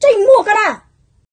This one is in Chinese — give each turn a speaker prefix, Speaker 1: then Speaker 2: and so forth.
Speaker 1: Chỉnh.